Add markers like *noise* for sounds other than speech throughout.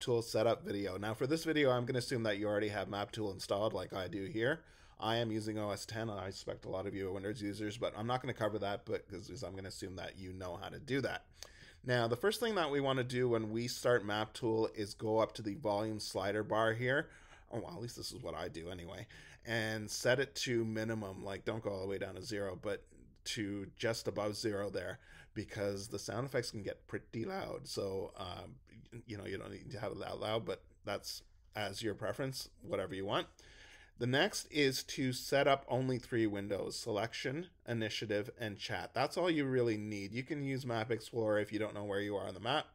tool setup video. Now for this video, I'm going to assume that you already have map tool installed like I do here. I am using OS 10. and I suspect a lot of you are Windows users, but I'm not going to cover that but because I'm going to assume that you know how to do that. Now, the first thing that we want to do when we start map tool is go up to the volume slider bar here. Oh, well, at least this is what I do anyway. And set it to minimum, like don't go all the way down to zero, but to just above zero there because the sound effects can get pretty loud. So, um, you know, you don't need to have it that loud, but that's as your preference, whatever you want. The next is to set up only three windows, selection, initiative, and chat. That's all you really need. You can use Map Explorer if you don't know where you are on the map.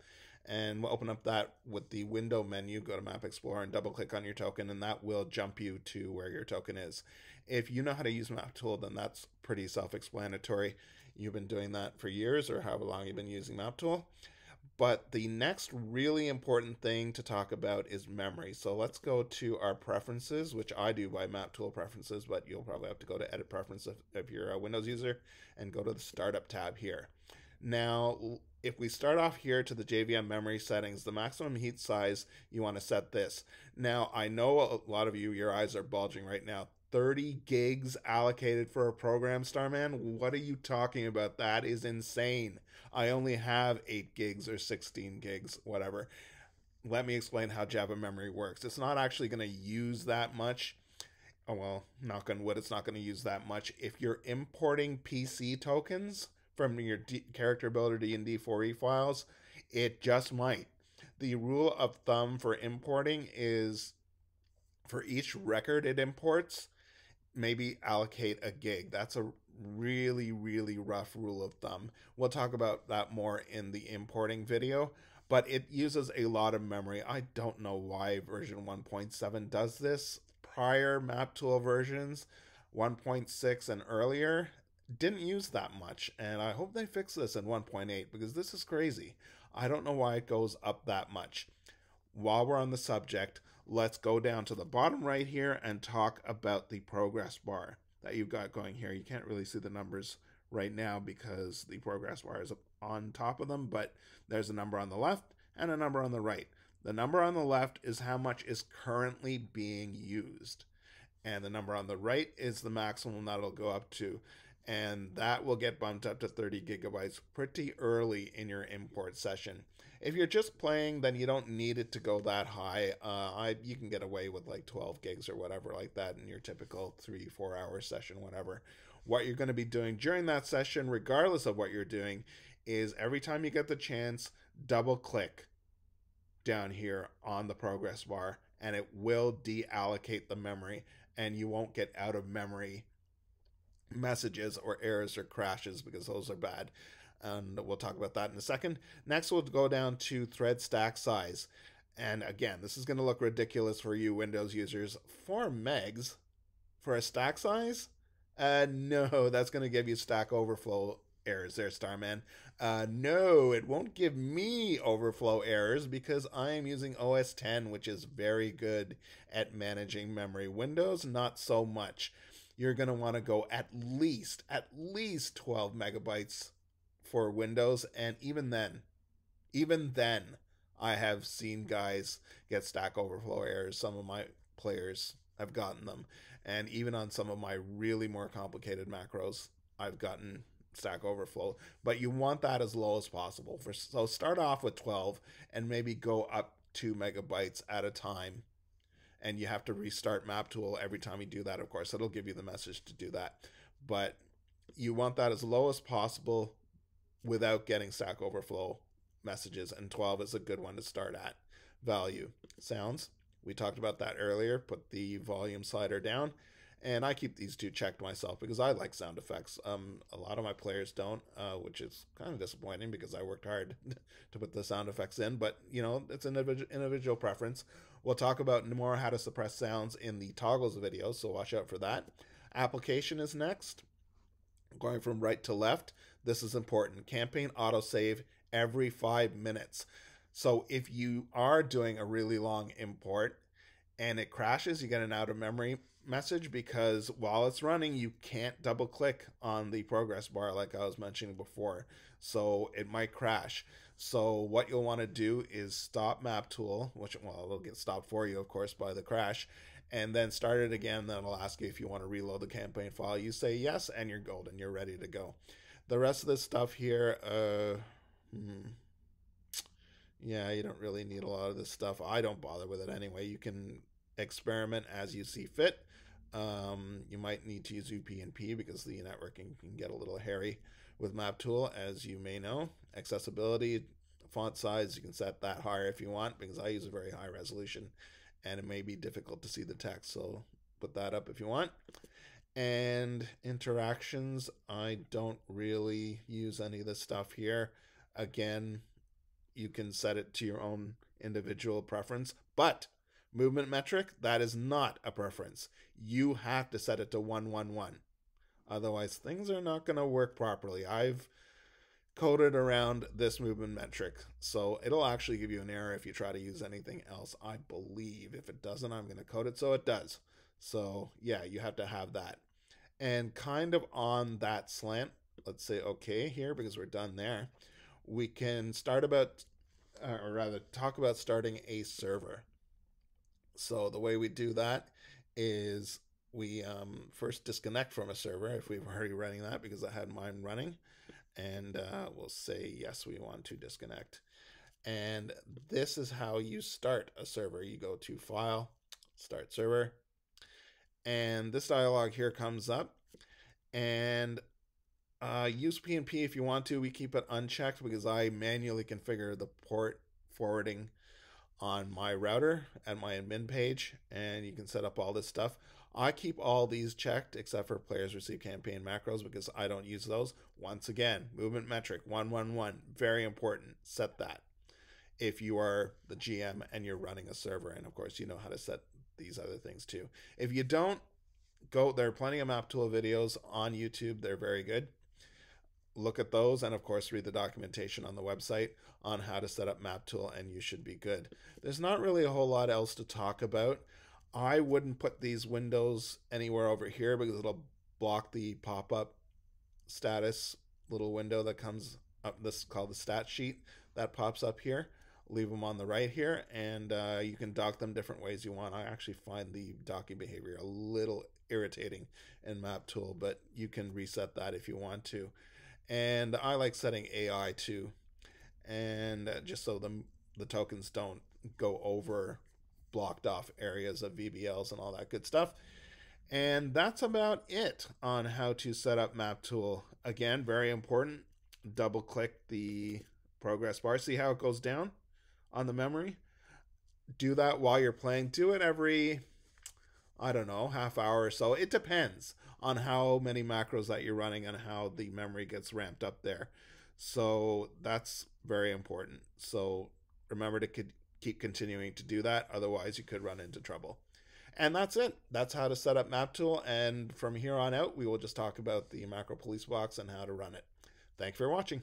And we'll open up that with the window menu, go to Map Explorer and double click on your token, and that will jump you to where your token is. If you know how to use Map Tool, then that's pretty self explanatory. You've been doing that for years or however long you've been using Map Tool. But the next really important thing to talk about is memory. So let's go to our preferences, which I do by map tool preferences, but you'll probably have to go to edit preference if, if you're a uh, Windows user and go to the startup tab here. Now, if we start off here to the JVM memory settings, the maximum heap size, you want to set this. Now, I know a lot of you, your eyes are bulging right now. 30 gigs allocated for a program, Starman? What are you talking about? That is insane. I only have 8 gigs or 16 gigs, whatever. Let me explain how Java memory works. It's not actually going to use that much. Oh, well, knock on wood, it's not going to use that much. If you're importing PC tokens from your D- character builder D&D 4e files, it just might. The rule of thumb for importing is for each record it imports, maybe allocate a gig. That's a really, really rough rule of thumb. We'll talk about that more in the importing video, but it uses a lot of memory. I don't know why version 1.7 does this. Prior map tool versions, 1.6 and earlier, didn't use that much. And I hope they fix this in 1.8 because this is crazy. I don't know why it goes up that much. While we're on the subject, let's go down to the bottom right here and talk about the progress bar that you've got going here. You can't really see the numbers right now because the progress bar is on top of them, but there's a number on the left and a number on the right. The number on the left is how much is currently being used. And the number on the right is the maximum that'll go up to. And that will get bumped up to 30 gigabytes pretty early in your import session. If you're just playing, then you don't need it to go that high. Uh, I you can get away with like 12 gigs or whatever like that in your typical three four hour session, whatever. What you're going to be doing during that session, regardless of what you're doing, is every time you get the chance, double click down here on the progress bar, and it will deallocate the memory, and you won't get out of memory messages or errors or crashes because those are bad and we'll talk about that in a second. Next, we'll go down to thread stack size. And again, this is going to look ridiculous for you Windows users. 4 megs for a stack size? Uh, no, *laughs* that's going to give you stack overflow errors there, Starman. Uh, no, it won't give me overflow errors because I am using OS 10, which is very good at managing memory. Windows, not so much. You're going to want to go at least, at least 12 megabytes for Windows, and even then, even then, I have seen guys get Stack Overflow errors. Some of my players have gotten them, and even on some of my really more complicated macros, I've gotten Stack Overflow. But you want that as low as possible. For so start off with 12 and maybe go up two megabytes at a time. And you have to restart Map Tool every time you do that. Of course, it'll give you the message to do that, but you want that as low as possible without getting Stack Overflow messages, and 12 is a good one to start at. Value sounds. We talked about that earlier. Put the volume slider down. And I keep these two checked myself because I like sound effects. Um, a lot of my players don't, uh, which is kind of disappointing because I worked hard *laughs* to put the sound effects in. But you know, it's an individual preference. We'll talk about more how to suppress sounds in the toggles video, so watch out for that. Application is next. Going from right to left, this is important. Campaign autosave every five minutes. So if you are doing a really long import and it crashes, you get an out of memory message because while it's running, you can't double click on the progress bar like I was mentioning before. So it might crash. So what you'll want to do is stop map tool, which well it'll get stopped for you of course by the crash, and then start it again. Then it'll ask you if you want to reload the campaign file. You say yes, and you're golden. You're ready to go. The rest of this stuff here, uh, hmm, yeah, you don't really need a lot of this stuff. I don't bother with it anyway. You can experiment as you see fit. Um, you might need to use UPnP because the networking can get a little hairy with Map Tool, as you may know. Accessibility, font size, you can set that higher if you want because I use a very high resolution and it may be difficult to see the text. So put that up if you want. And interactions, I don't really use any of this stuff here. Again, you can set it to your own individual preference, but movement metric, that is not a preference. You have to set it to 111. Otherwise, things are not going to work properly. I've coded around this movement metric. So it'll actually give you an error if you try to use anything else, I believe. If it doesn't, I'm going to code it so it does. So yeah, you have to have that. And kind of on that slant, let's say okay here because we're done there. We can start about, uh, or rather talk about starting a server. So the way we do that is we um, first disconnect from a server if we've already running that because I had mine running and uh, we'll say yes we want to disconnect and this is how you start a server you go to file start server and this dialog here comes up and uh, UPnP if you want to we keep it unchecked because I manually configure the port forwarding on my router at my admin page and you can set up all this stuff I keep all these checked except for players receive campaign macros because I don't use those. Once again, movement metric 111, very important. Set that. If you are the GM and you're running a server, and of course, you know how to set these other things too. If you don't, go there are plenty of map tool videos on YouTube. They're very good. Look at those and of course read the documentation on the website on how to set up map tool and you should be good. There's not really a whole lot else to talk about. I wouldn't put these windows anywhere over here because it'll block the pop-up status little window that comes up. This is called the stat sheet that pops up here. Leave them on the right here, and uh, you can dock them different ways you want. I actually find the docking behavior a little irritating in Map Tool, but you can reset that if you want to. And I like setting AI too, and uh, just so the the tokens don't go over blocked off areas of VBLs and all that good stuff. And that's about it on how to set up Map Tool. Again, very important. Double click the progress bar. See how it goes down on the memory? Do that while you're playing. Do it every, I don't know, half hour or so. It depends on how many macros that you're running and how the memory gets ramped up there. So that's very important. So remember to keep continuing to do that. Otherwise, you could run into trouble. And that's it. That's how to set up MapTool. And from here on out, we will just talk about the MacroPolicebox and how to run it. Thanks for watching.